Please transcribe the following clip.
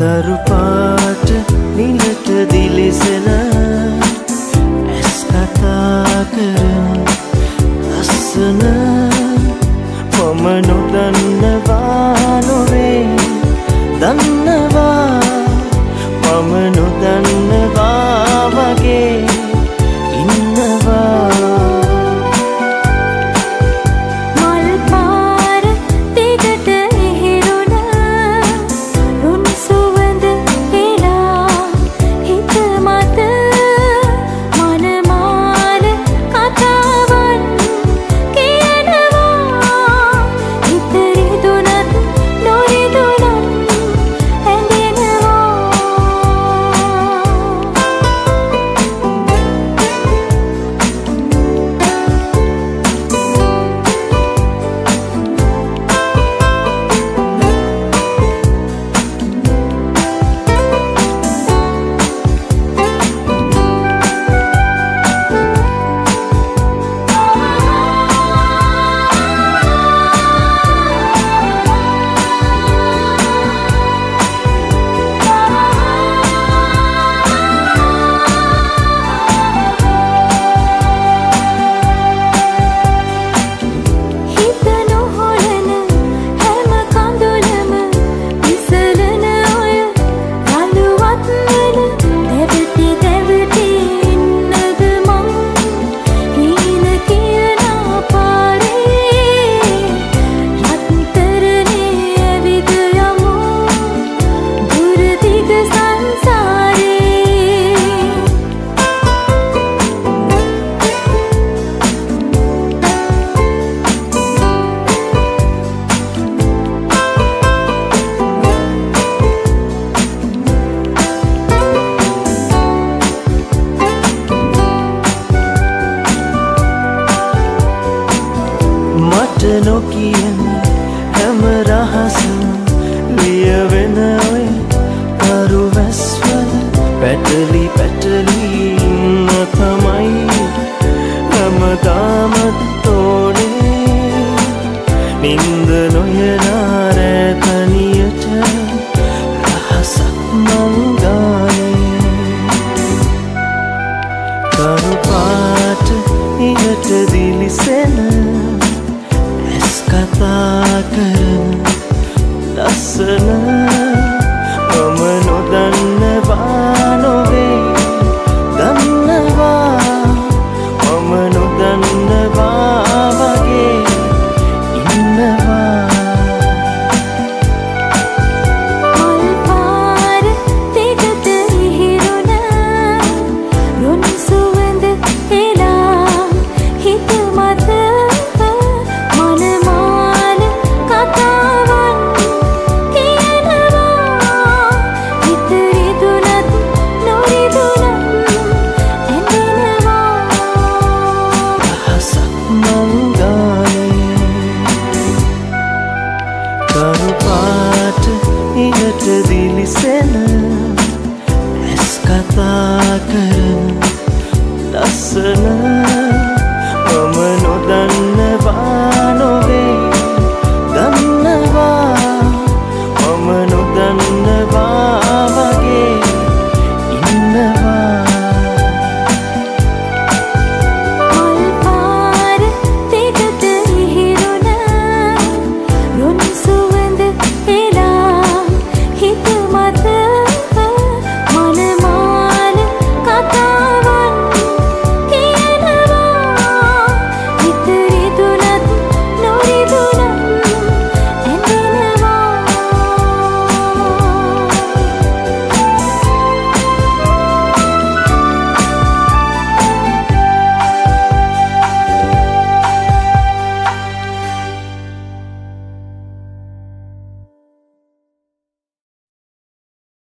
තරුපාට නිලට දිලිසෙන ඇස් කතා කරන no කරු පාට ඉහට දිලිසෙන ඇස් කතා කරන ලස්සනා